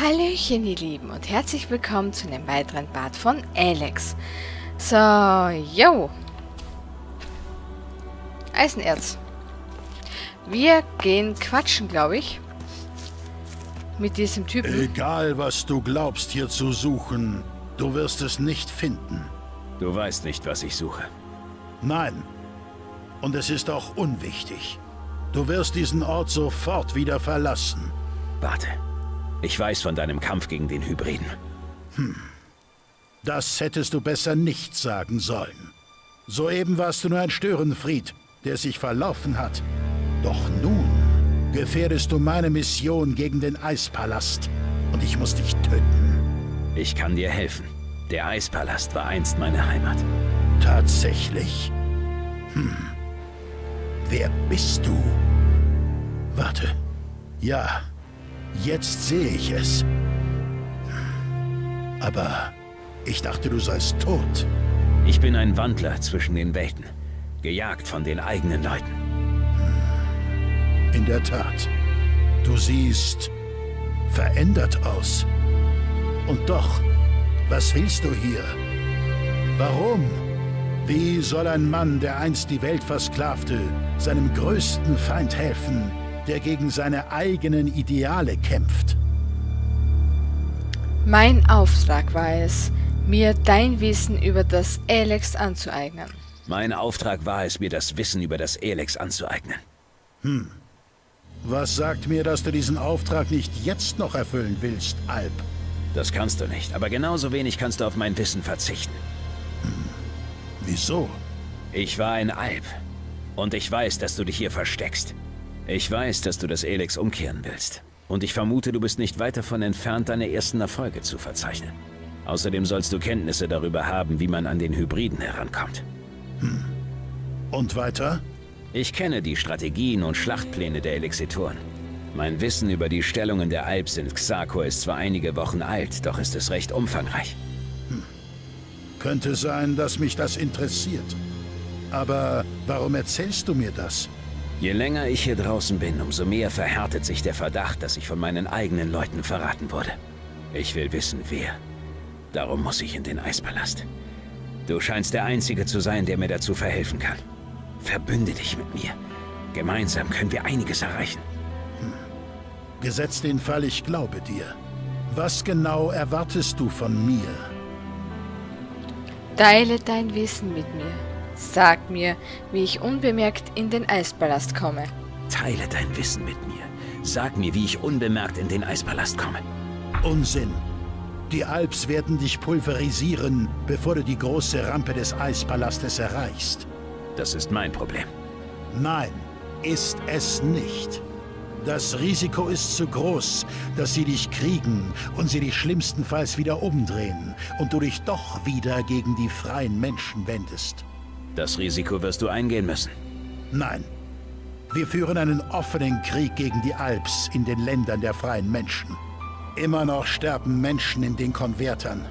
Hallöchen, ihr Lieben, und herzlich willkommen zu einem weiteren Part von Alex. So, yo. Eisenerz. Wir gehen quatschen, glaube ich. Mit diesem Typen. Egal, was du glaubst hier zu suchen, du wirst es nicht finden. Du weißt nicht, was ich suche. Nein. Und es ist auch unwichtig. Du wirst diesen Ort sofort wieder verlassen. Warte. Ich weiß von deinem Kampf gegen den Hybriden. Hm. Das hättest du besser nicht sagen sollen. Soeben warst du nur ein Störenfried, der sich verlaufen hat. Doch nun gefährdest du meine Mission gegen den Eispalast. Und ich muss dich töten. Ich kann dir helfen. Der Eispalast war einst meine Heimat. Tatsächlich. Hm. Wer bist du? Warte. Ja, Jetzt sehe ich es. Aber ich dachte, du seist tot. Ich bin ein Wandler zwischen den Welten. Gejagt von den eigenen Leuten. In der Tat. Du siehst verändert aus. Und doch, was willst du hier? Warum? Wie soll ein Mann, der einst die Welt versklavte, seinem größten Feind helfen, der gegen seine eigenen Ideale kämpft. Mein Auftrag war es, mir dein Wissen über das Elex anzueignen. Mein Auftrag war es, mir das Wissen über das Elex anzueignen. Hm. Was sagt mir, dass du diesen Auftrag nicht jetzt noch erfüllen willst, Alp? Das kannst du nicht, aber genauso wenig kannst du auf mein Wissen verzichten. Hm. Wieso? Ich war ein Alp. Und ich weiß, dass du dich hier versteckst. Ich weiß, dass du das Elex umkehren willst. Und ich vermute, du bist nicht weit davon entfernt, deine ersten Erfolge zu verzeichnen. Außerdem sollst du Kenntnisse darüber haben, wie man an den Hybriden herankommt. Hm. Und weiter? Ich kenne die Strategien und Schlachtpläne der Elixitoren. Mein Wissen über die Stellungen der Alps in Xarkor ist zwar einige Wochen alt, doch ist es recht umfangreich. Hm. Könnte sein, dass mich das interessiert. Aber warum erzählst du mir das? Je länger ich hier draußen bin, umso mehr verhärtet sich der Verdacht, dass ich von meinen eigenen Leuten verraten wurde. Ich will wissen, wer. Darum muss ich in den Eispalast. Du scheinst der Einzige zu sein, der mir dazu verhelfen kann. Verbünde dich mit mir. Gemeinsam können wir einiges erreichen. Hm. Gesetzt den Fall, ich glaube dir. Was genau erwartest du von mir? Teile dein Wissen mit mir. Sag mir, wie ich unbemerkt in den Eispalast komme. Teile dein Wissen mit mir. Sag mir, wie ich unbemerkt in den Eispalast komme. Unsinn. Die Alps werden dich pulverisieren, bevor du die große Rampe des Eispalastes erreichst. Das ist mein Problem. Nein, ist es nicht. Das Risiko ist zu groß, dass sie dich kriegen und sie dich schlimmstenfalls wieder umdrehen und du dich doch wieder gegen die freien Menschen wendest. Das Risiko wirst du eingehen müssen. Nein. Wir führen einen offenen Krieg gegen die Alps in den Ländern der freien Menschen. Immer noch sterben Menschen in den Konvertern.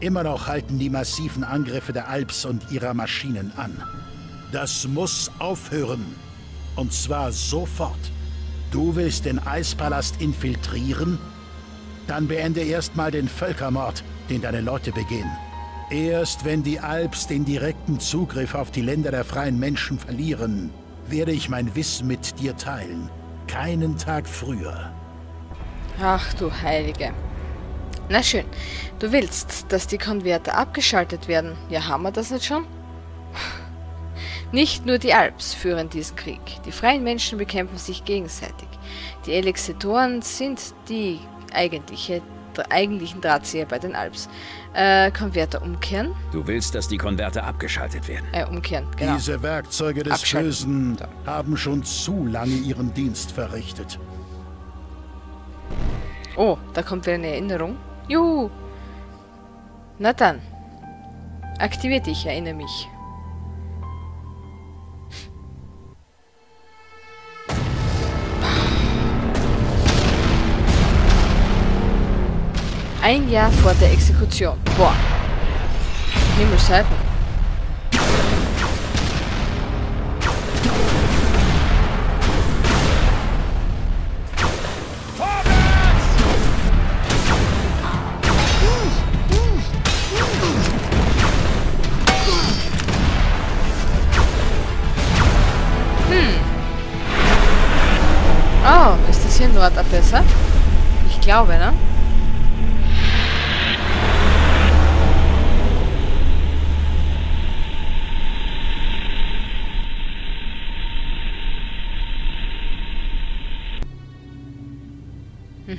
Immer noch halten die massiven Angriffe der Alps und ihrer Maschinen an. Das muss aufhören. Und zwar sofort. Du willst den Eispalast infiltrieren? Dann beende erstmal den Völkermord, den deine Leute begehen. Erst wenn die Alps den direkten Zugriff auf die Länder der freien Menschen verlieren, werde ich mein Wissen mit dir teilen. Keinen Tag früher. Ach du Heilige. Na schön, du willst, dass die Konverter abgeschaltet werden. Ja, haben wir das nicht schon? Nicht nur die Alps führen diesen Krieg. Die freien Menschen bekämpfen sich gegenseitig. Die Elexitoren sind die eigentliche eigentlichen Drahtzieher bei den Alps. Äh, Konverter umkehren. Du willst, dass die Konverter abgeschaltet werden? Äh, umkehren, genau. Diese Werkzeuge des Bösen haben schon zu lange ihren Dienst verrichtet. Oh, da kommt wieder eine Erinnerung. Juhu! Na dann. Aktivier dich, erinnere mich. Ein Jahr vor der Exekution. Boah. Himmelsseiten. Hm. Oh, ist das hier Nordabwässer? Ich glaube, ne?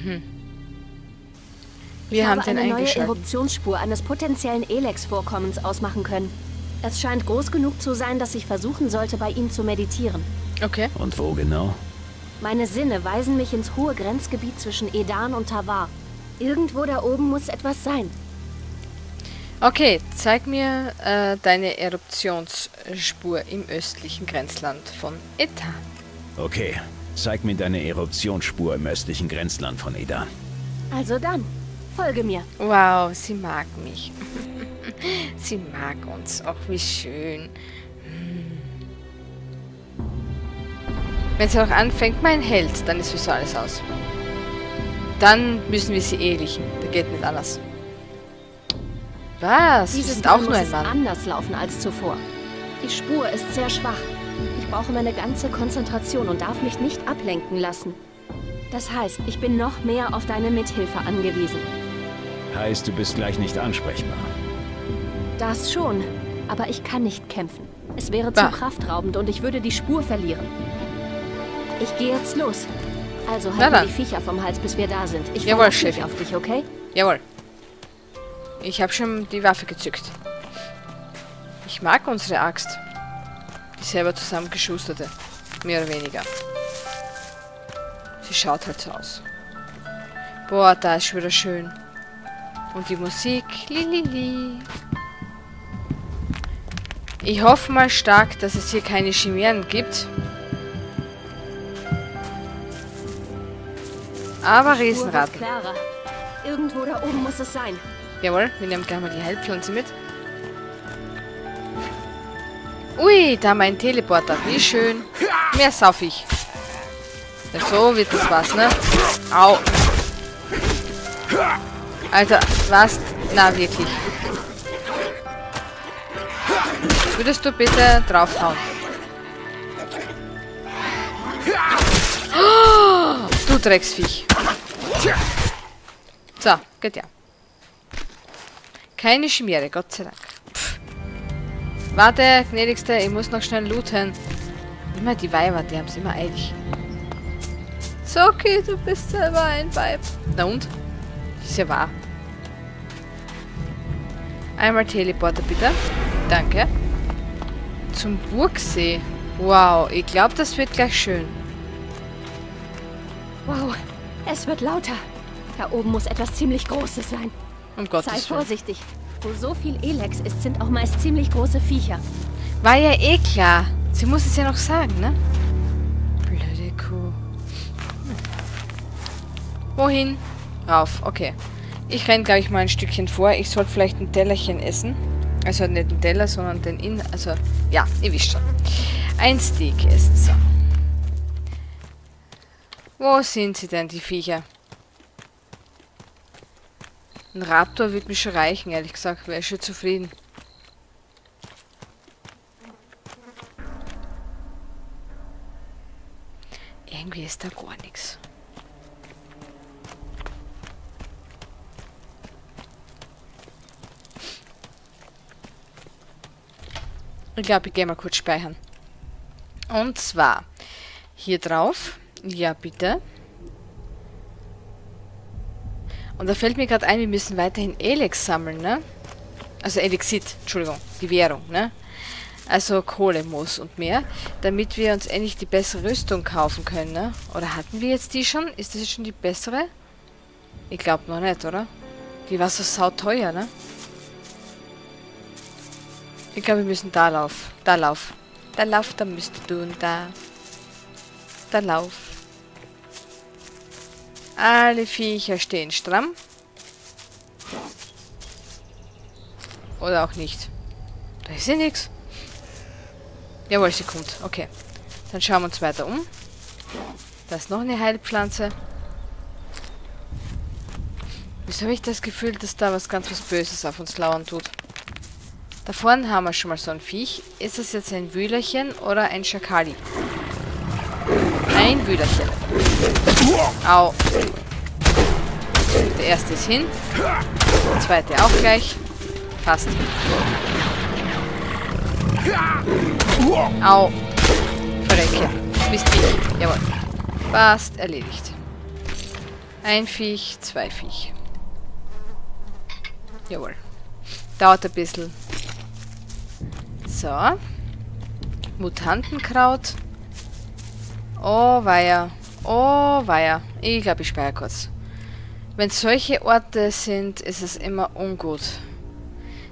Mhm. Wir ich haben habe den eine neue. Eruptionsspur eines potenziellen Elex-Vorkommens ausmachen können. Es scheint groß genug zu sein, dass ich versuchen sollte, bei ihm zu meditieren. Okay. Und wo genau? Meine Sinne weisen mich ins hohe Grenzgebiet zwischen Edan und Tavar. Irgendwo da oben muss etwas sein. Okay, zeig mir äh, deine Eruptionsspur im östlichen Grenzland von Etan. Okay, zeig mir deine Eruptionsspur im östlichen Grenzland von Edan. Also dann, folge mir. Wow, sie mag mich. sie mag uns. Auch wie schön. Hm. Wenn sie auch anfängt, mein Held, dann ist sowieso alles aus. Dann müssen wir sie ehelichen. Da geht nicht anders. Was? Sie Dieses sind Mal auch muss nur ein es Mann. anders laufen als zuvor. Die Spur ist sehr schwach. Ich brauche meine ganze Konzentration und darf mich nicht ablenken lassen. Das heißt, ich bin noch mehr auf deine Mithilfe angewiesen. Heißt, du bist gleich nicht ansprechbar. Das schon, aber ich kann nicht kämpfen. Es wäre Bah. zu kraftraubend und ich würde die Spur verlieren. Ich gehe jetzt los. Also halt mir die Viecher vom Hals, bis wir da sind. Ich Jawohl, verlasse mich auf dich, okay? Jawohl. Ich habe schon die Waffe gezückt. Ich mag unsere Axt. Die selber zusammengeschusterte. Mehr oder weniger. Sie schaut halt so aus. Boah, da ist schon wieder schön. Und die Musik. Lilili. Ich hoffe mal stark, dass es hier keine Chimären gibt. Aber Riesenratten. Irgendwo da oben muss es sein. Jawohl, wir nehmen gleich mal die Heilpflanze mit. Ui, da mein Teleporter. Wie schön. Mehr sauf ich. So wird das was, ne? Au. Alter, was? Na, wirklich. Würdest du bitte draufhauen? Oh, du Drecksviech. So, geht ja. Keine Chimäre, Gott sei Dank. Warte, gnädigste, ich muss noch schnell looten. Immer die Weiber, die haben es immer eilig. So, okay, du bist selber ein Weib. Na und? Ist ja wahr. Einmal Teleporter, bitte. Danke. Zum Burgsee. Wow, ich glaube, das wird gleich schön. Wow, es wird lauter. Da oben muss etwas ziemlich Großes sein. Um Sei Gottes Willen. Wo so viel Elex ist, sind auch meist ziemlich große Viecher. War ja eh klar. Sie muss es ja noch sagen, ne? Blöde Kuh. Hm. Wohin? Rauf, okay. Ich renn, glaube ich, mal ein Stückchen vor. Ich sollte vielleicht ein Tellerchen essen. Also nicht ein Teller, sondern den In... Also, ja, ihr wisst schon. Ein Steak essen, so. Wo sind sie denn, die Viecher? Ein Raptor wird mir schon reichen, ehrlich gesagt. Wäre schon zufrieden. Irgendwie ist da gar nichts. Ich glaube, ich gehe mal kurz speichern. Und zwar hier drauf. Ja, bitte. Und da fällt mir gerade ein, wir müssen weiterhin Elex sammeln, ne? Also Elixit, Entschuldigung, die Währung, ne? Also Kohlemoos und mehr, damit wir uns endlich die bessere Rüstung kaufen können, ne? Oder hatten wir jetzt die schon? Ist das jetzt schon die bessere? Ich glaube noch nicht, oder? Die war so sauteuer, ne? Ich glaube, wir müssen da lauf. Da lauf. Da lauf, da müsst du und da. Da lauf. Alle Viecher stehen stramm. Oder auch nicht. Da ist ja nichts. Jawohl, sie kommt. Okay. Dann schauen wir uns weiter um. Da ist noch eine Heilpflanze. Wieso habe ich das Gefühl, dass da was ganz was Böses auf uns lauern tut? Da vorne haben wir schon mal so ein Viech. Ist das jetzt ein Wühlerchen oder ein Schakali? Ein Wühlerchen. Au. Der erste ist hin. Der zweite auch gleich. Fast. Au. Verrecke. Mist, Jawohl. Fast erledigt. Ein Viech, zwei Viech. Jawohl. Dauert ein bisschen. So. Mutantenkraut. Oh, weia. Oh, weia. Ich glaube, ich speichere kurz. Wenn solche Orte sind, ist es immer ungut.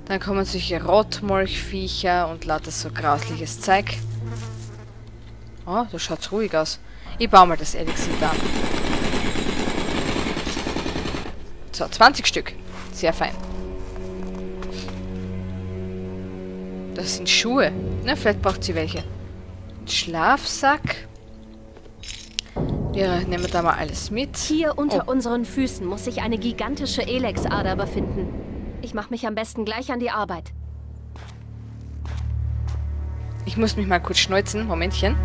Dann kommen solche Rotmolchviecher und lauter so grausliches Zeug. Oh, da schaut's ruhig aus. Ich baue mal das Elixir da. So, 20 Stück. Sehr fein. Das sind Schuhe. Na, vielleicht braucht sie welche. Schlafsack. Wir nehmen da mal alles mit. Hier unter oh. unseren Füßen muss sich eine gigantische Elex-Ader befinden. Ich mache mich am besten gleich an die Arbeit. Ich muss mich mal kurz schneuzen. Momentchen.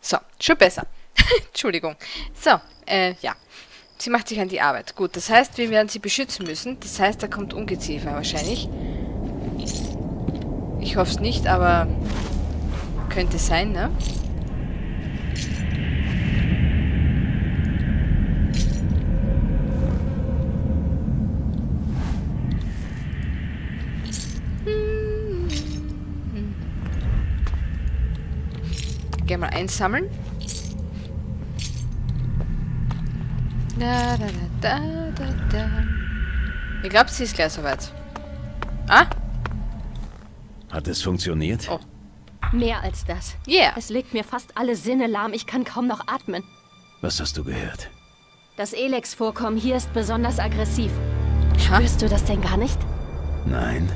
So, schon besser. Entschuldigung. So, äh, ja. Sie macht sich an die Arbeit. Gut, das heißt, wir werden sie beschützen müssen. Das heißt, da kommt Ungeziefer wahrscheinlich. Ich hoffe es nicht, aber könnte sein, ne? Gehen mal einsammeln. Da, da, da, da, da. Ich glaube, sie ist gleich soweit. Ah? Hat es funktioniert? Oh. Mehr als das. Yeah. Es legt mir fast alle Sinne lahm. Ich kann kaum noch atmen. Was hast du gehört? Das Elex-Vorkommen hier ist besonders aggressiv. Spürst du das denn gar nicht? Nein.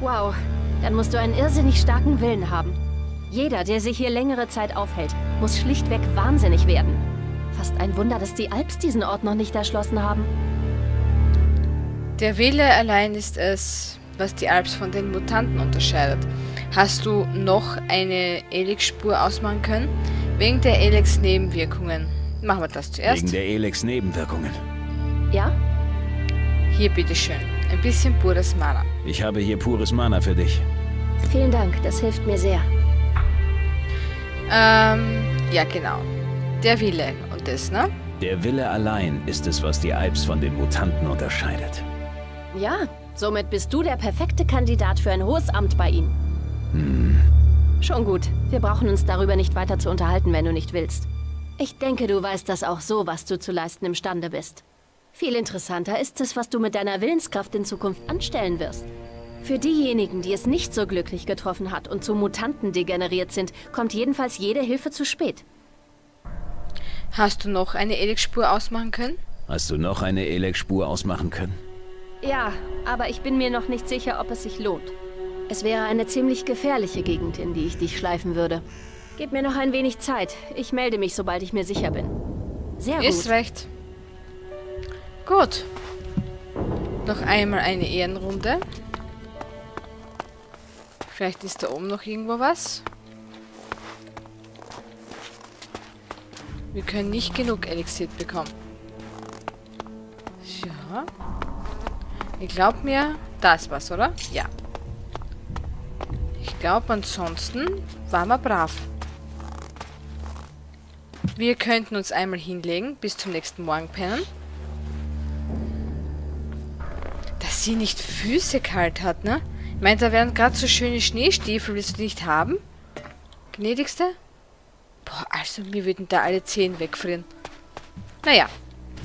Wow. Dann musst du einen irrsinnig starken Willen haben. Jeder, der sich hier längere Zeit aufhält, muss schlichtweg wahnsinnig werden. Fast ein Wunder, dass die Alps diesen Ort noch nicht erschlossen haben. Der Wille allein ist es, was die Alps von den Mutanten unterscheidet. Hast du noch eine Elix-Spur ausmachen können? Wegen der Elex-Nebenwirkungen. Machen wir das zuerst. Wegen der Elex-Nebenwirkungen. Ja? Hier, bitteschön. Ein bisschen pures Mana. Ich habe hier pures Mana für dich. Vielen Dank, das hilft mir sehr. Ähm, ja, genau. Der Wille ist, ne? Der Wille allein ist es, was die Alps von den Mutanten unterscheidet. Ja, somit bist du der perfekte Kandidat für ein hohes Amt bei ihnen. Hm. Schon gut. Wir brauchen uns darüber nicht weiter zu unterhalten, wenn du nicht willst. Ich denke, du weißt das auch so, was du zu leisten imstande bist. Viel interessanter ist es, was du mit deiner Willenskraft in Zukunft anstellen wirst. Für diejenigen, die es nicht so glücklich getroffen hat und zu Mutanten degeneriert sind, kommt jedenfalls jede Hilfe zu spät. Hast du noch eine Elex-Spur ausmachen können? Hast du noch eine Elex-Spur ausmachen können? Ja, aber ich bin mir noch nicht sicher, ob es sich lohnt. Es wäre eine ziemlich gefährliche Gegend, in die ich dich schleifen würde. Gib mir noch ein wenig Zeit. Ich melde mich, sobald ich mir sicher bin. Sehr gut. Ist recht. Gut. Noch einmal eine Ehrenrunde. Vielleicht ist da oben noch irgendwo was. Wir können nicht genug Elixier bekommen. Ja. Ich glaube mir, da ist was, oder? Ja. Ich glaube, ansonsten waren wir brav. Wir könnten uns einmal hinlegen, bis zum nächsten Morgen pennen. Dass sie nicht Füße kalt hat, ne? Ich meine, da wären gerade so schöne Schneestiefel, willst du nicht haben? Gnädigste? Also mir würden da alle Zehen wegfrieren. Naja,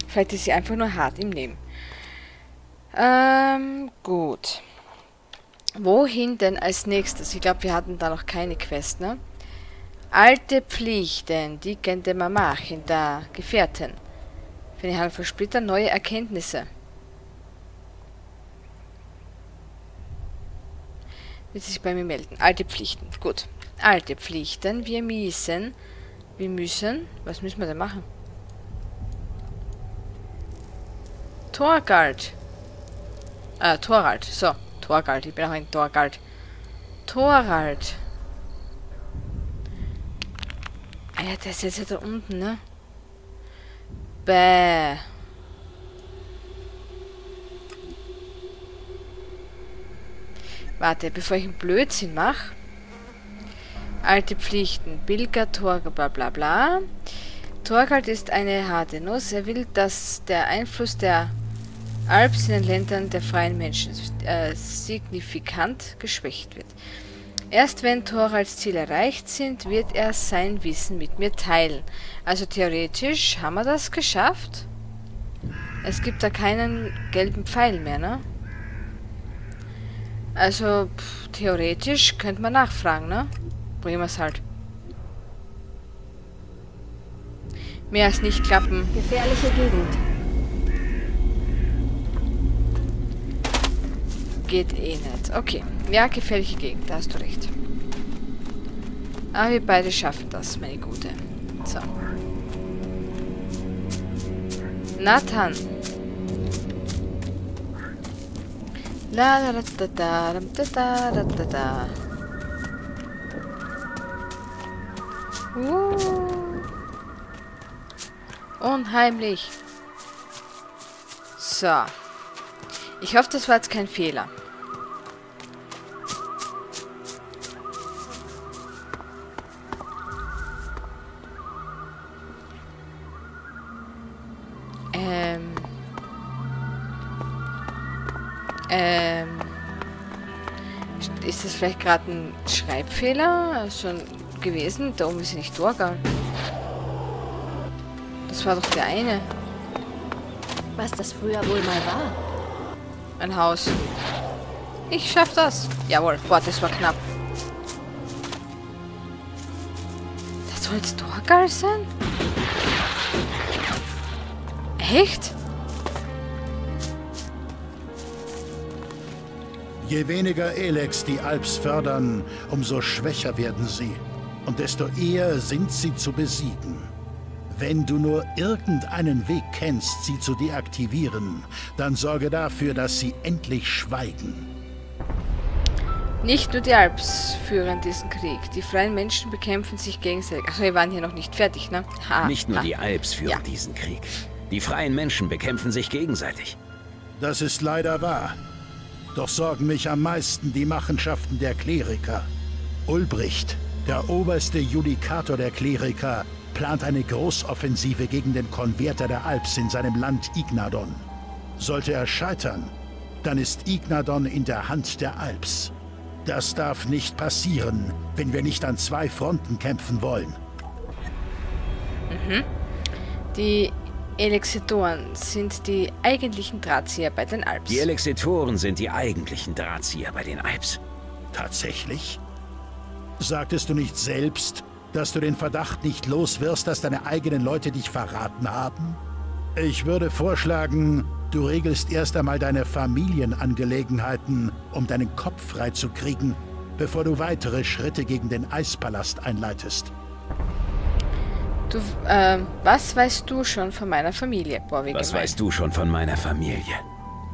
vielleicht ist sie einfach nur hart im Nehmen. Ähm, gut. Wohin denn als nächstes? Ich glaube, wir hatten da noch keine Quest, ne? Alte Pflichten, die könnte man machen, da Gefährten. Für die Handvoll Splitter neue Erkenntnisse. Wird sich bei mir melden. Alte Pflichten, gut. Alte Pflichten, wir müssen wir müssen... Was müssen wir denn machen? Torgard. Äh, Torald. So, Torgald. Ich bin auch ein Torgald. Torald. Ah ja, der ist jetzt da unten, ne? Bäh. Warte, bevor ich einen Blödsinn mache. Alte Pflichten. Bilger, Torge, bla bla bla. Torgald ist eine harte Nuss. Er will, dass der Einfluss der Alps in den Ländern der freien Menschen äh, signifikant geschwächt wird. Erst wenn Thoralds Ziele erreicht sind, wird er sein Wissen mit mir teilen. Also theoretisch haben wir das geschafft. Es gibt da keinen gelben Pfeil mehr, ne? Also, pff, theoretisch könnte man nachfragen, ne? Bringen wir es halt. Mehr als nicht klappen. Gefährliche Gegend. Geht eh nicht. Okay. Ja, gefährliche Gegend, da hast du recht. Aber wir beide schaffen das, meine Gute. So. Nathan. La da da da da da da da da da. Uh. Unheimlich. So. Ich hoffe, das war jetzt kein Fehler. Ähm. Ähm. Ist das vielleicht gerade ein Schreibfehler schon gewesen? Da oben ist ja nicht Torgal. Das war doch der eine. Was das früher wohl mal war. Ein Haus. Ich schaff das. Jawohl. Boah, das war knapp. Das soll's Torgal sein? Echt? Je weniger Elex die Alps fördern, umso schwächer werden sie. Und desto eher sind sie zu besiegen. Wenn du nur irgendeinen Weg kennst, sie zu deaktivieren, dann sorge dafür, dass sie endlich schweigen. Nicht nur die Alps führen diesen Krieg. Die freien Menschen bekämpfen sich gegenseitig. Achso, wir waren hier noch nicht fertig, ne? Ha, Nicht nur ha. die Alps führen Ja. diesen Krieg. Die freien Menschen bekämpfen sich gegenseitig. Das ist leider wahr. Doch sorgen mich am meisten die Machenschaften der Kleriker. Ulbricht, der oberste Judikator der Kleriker, plant eine Großoffensive gegen den Konverter der Alps in seinem Land Ignadon. Sollte er scheitern, dann ist Ignadon in der Hand der Alps. Das darf nicht passieren, wenn wir nicht an zwei Fronten kämpfen wollen. Die Elexitoren sind die eigentlichen Drahtzieher bei den Alps. Die Elexitoren sind die eigentlichen Drahtzieher bei den Alps. Tatsächlich? Sagtest du nicht selbst, dass du den Verdacht nicht los wirst, dass deine eigenen Leute dich verraten haben? Ich würde vorschlagen, du regelst erst einmal deine Familienangelegenheiten, um deinen Kopf freizukriegen, bevor du weitere Schritte gegen den Eispalast einleitest. Du, ähm, was weißt du schon von meiner Familie? Boah, wie Was gemein. weißt du schon von meiner Familie?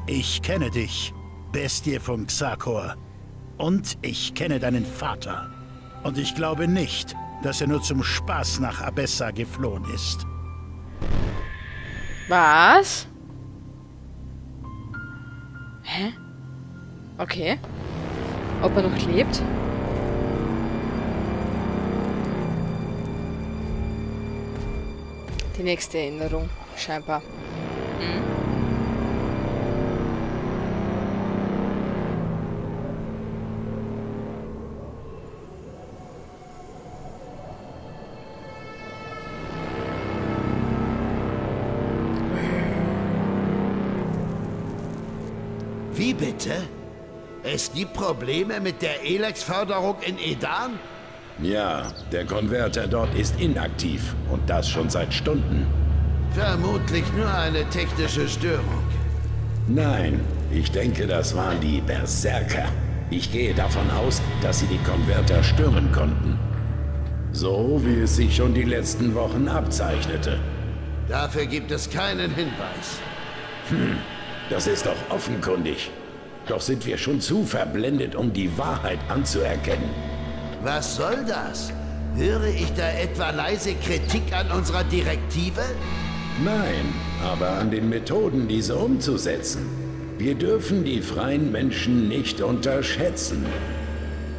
Ich kenne dich, Bestie von Xakor. Und ich kenne deinen Vater. Und ich glaube nicht, dass er nur zum Spaß nach Abessa geflohen ist. Was? Hä? Okay. Ob er noch lebt? Die nächste Erinnerung, scheinbar. Hm? Es gibt Probleme mit der Elex-Förderung in Edan? Ja, der Konverter dort ist inaktiv und das schon seit Stunden. Vermutlich nur eine technische Störung. Nein, ich denke, das waren die Berserker. Ich gehe davon aus, dass sie die Konverter stürmen konnten. So wie es sich schon die letzten Wochen abzeichnete. Dafür gibt es keinen Hinweis. Das ist doch offenkundig. Doch sind wir schon zu verblendet, um die Wahrheit anzuerkennen. Was soll das? Höre ich da etwa leise Kritik an unserer Direktive? Nein, aber an den Methoden, diese umzusetzen. Wir dürfen die freien Menschen nicht unterschätzen.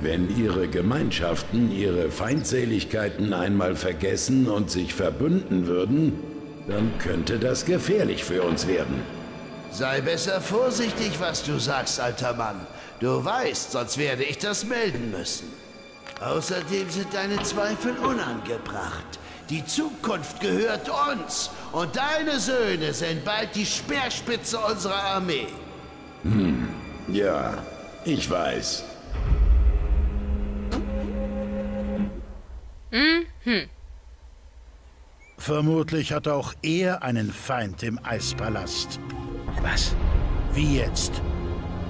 Wenn ihre Gemeinschaften ihre Feindseligkeiten einmal vergessen und sich verbünden würden, dann könnte das gefährlich für uns werden. Sei besser vorsichtig, was du sagst, alter Mann. Du weißt, sonst werde ich das melden müssen. Außerdem sind deine Zweifel unangebracht. Die Zukunft gehört uns und deine Söhne sind bald die Speerspitze unserer Armee. Hm, ja, ich weiß. Mhm. Vermutlich hat auch er einen Feind im Eispalast. Was? Wie jetzt?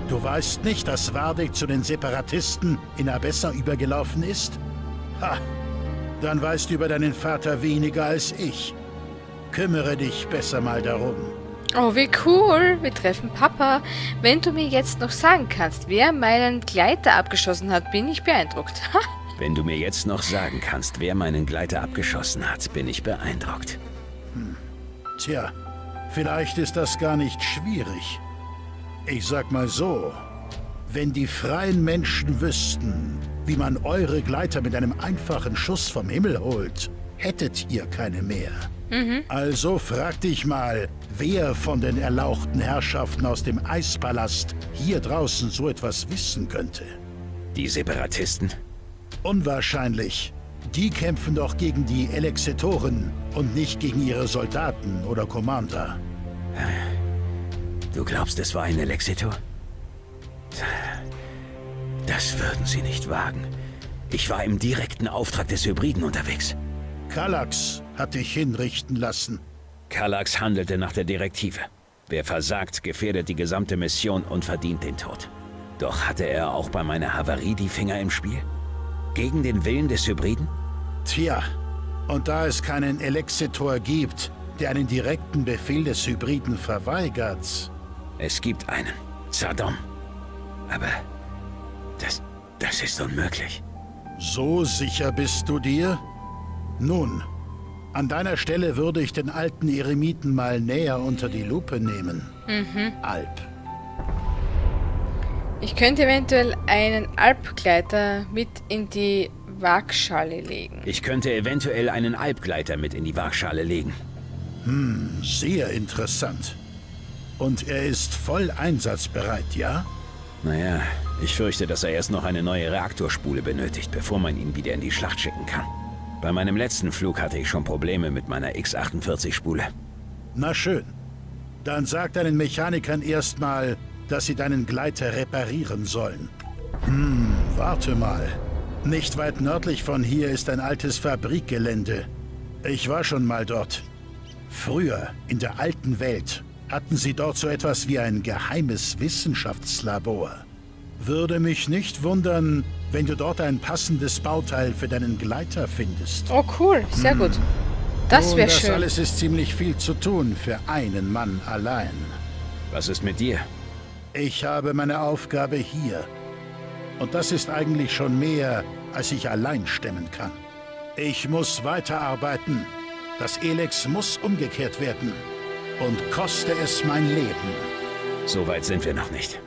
Du weißt nicht, dass Wardig zu den Separatisten in Abessa übergelaufen ist? Ha! Dann weißt du über deinen Vater weniger als ich. Kümmere dich besser mal darum. Oh, wie cool. Wir treffen Papa. Wenn du mir jetzt noch sagen kannst, wer meinen Gleiter abgeschossen hat, bin ich beeindruckt. Wenn du mir jetzt noch sagen kannst, wer meinen Gleiter abgeschossen hat, bin ich beeindruckt. Hm. Tja, vielleicht ist das gar nicht schwierig. Ich sag mal so, wenn die freien Menschen wüssten, wie man eure Gleiter mit einem einfachen Schuss vom Himmel holt, hättet ihr keine mehr. Mhm. Also frag dich mal, wer von den erlauchten Herrschaften aus dem Eispalast hier draußen so etwas wissen könnte. Die Separatisten? Unwahrscheinlich. Die kämpfen doch gegen die Elexetoren und nicht gegen ihre Soldaten oder Commander. Du glaubst, es war ein Elexitor? Das würden sie nicht wagen. Ich war im direkten Auftrag des Hybriden unterwegs. Kallax hat dich hinrichten lassen. Kallax handelte nach der Direktive. Wer versagt, gefährdet die gesamte Mission und verdient den Tod. Doch hatte er auch bei meiner Havarie die Finger im Spiel? Gegen den Willen des Hybriden? Tja, und da es keinen Elexitor gibt, der einen direkten Befehl des Hybriden verweigert... Es gibt einen. Saddam. Aber das, das ist unmöglich. So sicher bist du dir? Nun, an deiner Stelle würde ich den alten Eremiten mal näher unter die Lupe nehmen. Mhm. Alp. Ich könnte eventuell einen Alpgleiter mit in die Waagschale legen. Ich könnte eventuell einen Alpgleiter mit in die Waagschale legen. Hm, sehr interessant. Und er ist voll einsatzbereit, ja? Naja, ich fürchte, dass er erst noch eine neue Reaktorspule benötigt, bevor man ihn wieder in die Schlacht schicken kann. Bei meinem letzten Flug hatte ich schon Probleme mit meiner X-48-Spule. Na schön. Dann sag deinen Mechanikern erstmal, dass sie deinen Gleiter reparieren sollen. Hm, warte mal. Nicht weit nördlich von hier ist ein altes Fabrikgelände. Ich war schon mal dort. Früher, in der alten Welt, hatten sie dort so etwas wie ein geheimes Wissenschaftslabor. Würde mich nicht wundern, wenn du dort ein passendes Bauteil für deinen Gleiter findest. Oh cool, sehr hm. gut. Das wäre schön. Das alles ist ziemlich viel zu tun für einen Mann allein. Was ist mit dir? Ich habe meine Aufgabe hier. Und das ist eigentlich schon mehr, als ich allein stemmen kann. Ich muss weiterarbeiten. Das Elex muss umgekehrt werden. Und koste es mein Leben. So weit sind wir noch nicht.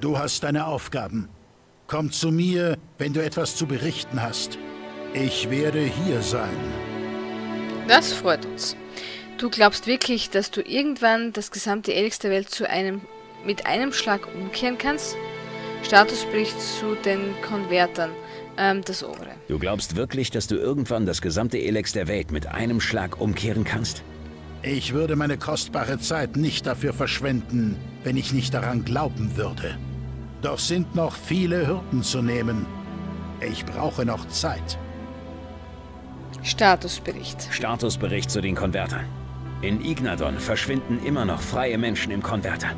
Du hast deine Aufgaben. Komm zu mir, wenn du etwas zu berichten hast. Ich werde hier sein. Das freut uns. Du glaubst wirklich, dass du irgendwann das gesamte Elex der Welt zu einem mit einem Schlag umkehren kannst? Statusbericht zu den Konvertern, ähm, das obere. Du glaubst wirklich, dass du irgendwann das gesamte Elex der Welt mit einem Schlag umkehren kannst? Ich würde meine kostbare Zeit nicht dafür verschwenden, wenn ich nicht daran glauben würde. Doch sind noch viele Hürden zu nehmen. Ich brauche noch Zeit. Statusbericht. Statusbericht zu den Konvertern. In Ignadon verschwinden immer noch freie Menschen im Konverter.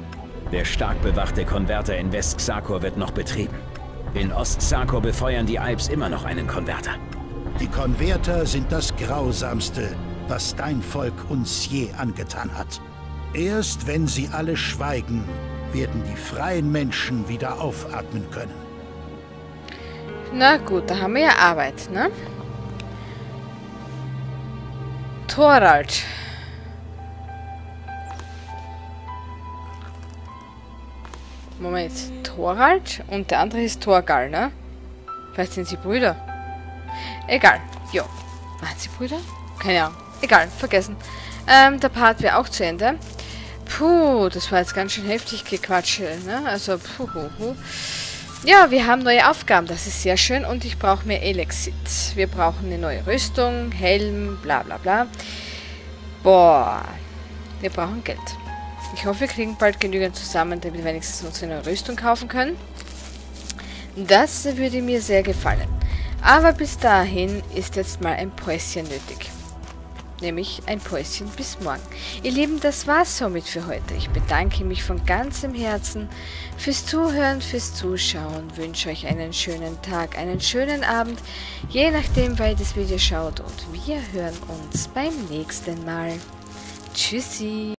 Der stark bewachte Konverter in West-Xakor wird noch betrieben. In Ost-Xakor befeuern die Alps immer noch einen Konverter. Die Konverter sind das Grausamste, was dein Volk uns je angetan hat. Erst wenn sie alle schweigen, werden die freien Menschen wieder aufatmen können. Na gut, da haben wir ja Arbeit, ne? Thorald. Moment, Thorald und der andere ist Thorgal, ne? Vielleicht sind sie Brüder. Egal, jo. Waren sie Brüder? Keine Ahnung. Egal, vergessen. Ähm, der Part wäre auch zu Ende. Puh, das war jetzt ganz schön heftig gequatscht, ne? Also, puh, puh, puh. Ja, wir haben neue Aufgaben, das ist sehr schön und ich brauche mehr Elexit. Wir brauchen eine neue Rüstung, Helm, bla bla bla. Boah, wir brauchen Geld. Ich hoffe, wir kriegen bald genügend zusammen, damit wir wenigstens unsere neue Rüstung kaufen können. Das würde mir sehr gefallen. Aber bis dahin ist jetzt mal ein Päuschen nötig. Nämlich ein Päuschen bis morgen. Ihr Lieben, das war's somit für heute. Ich bedanke mich von ganzem Herzen fürs Zuhören, fürs Zuschauen. Wünsche euch einen schönen Tag, einen schönen Abend, je nachdem, wer das Video schaut. Und wir hören uns beim nächsten Mal. Tschüssi!